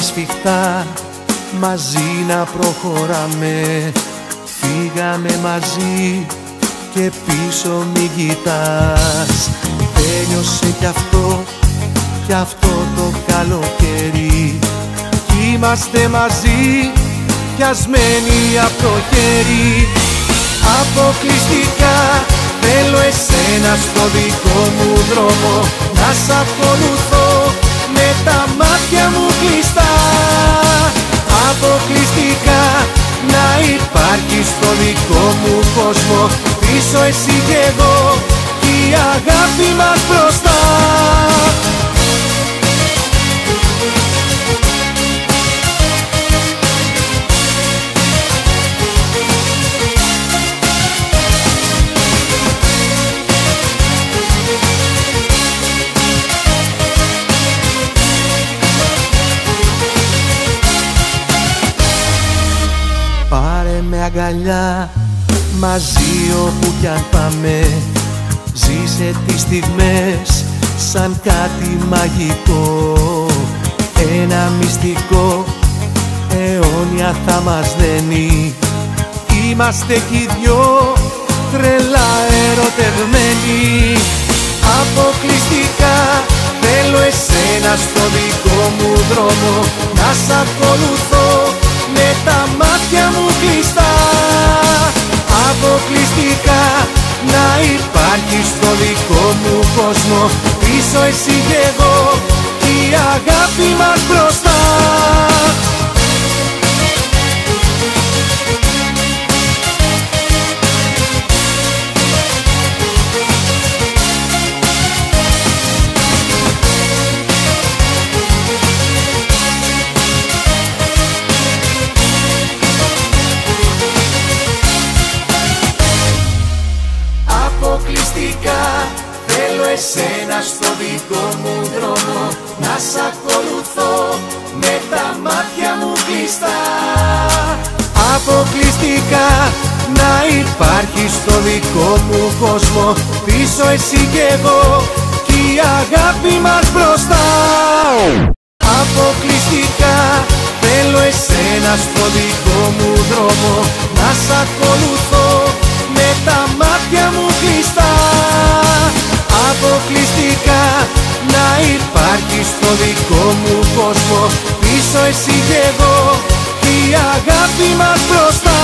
σφιχτά μαζί να προχωράμε. Φύγαμε μαζί και πίσω μη κοιτάς. Τέλειωσε κι αυτό κι αυτό το καλοκαίρι. Κι είμαστε μαζί πιασμένοι από το χέρι. Αποκλειστικά θέλω εσένα στο δικό μου δρόμο. Να σ' ακολουθώ κόσμο. Πίσω εσύ και εγώ και η αγάπη μας μπροστά. Με αγκαλιά μαζί όπου κι αν πάμε Ζήσε τις στιγμές σαν κάτι μαγικό. Ένα μυστικό αιώνια θα μας δένει. Είμαστε κι οι δυο τρελά ερωτευμένοι. Αποκλειστικά θέλω εσένα στο δικό μου δρόμο. Να σ' ακολουθώ με τα μάτια μου κλειστά κόσμο. Πίσω εσύ και εγώ η αγάπη μας μπροστά εσένα στο δικό μου δρόμο Να σ' ακολουθώ. Με τα μάτια μου κλειστά. Αποκλειστικά να υπάρχει στο δικό μου κόσμο. Πίσω εσύ και εγώ και η αγάπη μας μπροστά. Αποκλειστικά θέλω εσένα στο δικό μου δρόμο Να σ' ακολουθώ. Με τα μάτια μου στο δικό μου κόσμο. Πίσω εσύ και εγώ η αγάπη μας μπροστά.